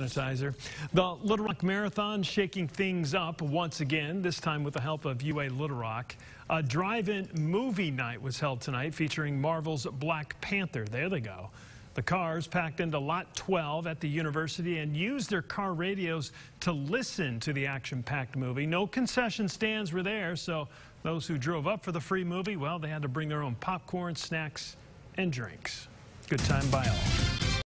sanitizer. The Little Rock Marathon shaking things up once again, this time with the help of UA Little Rock. A drive-in movie night was held tonight featuring Marvel's Black Panther. There they go. The cars packed into Lot 12 at the university and used their car radios to listen to the action-packed movie. No concession stands were there, so those who drove up for the free movie, well, they had to bring their own popcorn, snacks, and drinks. Good time by all.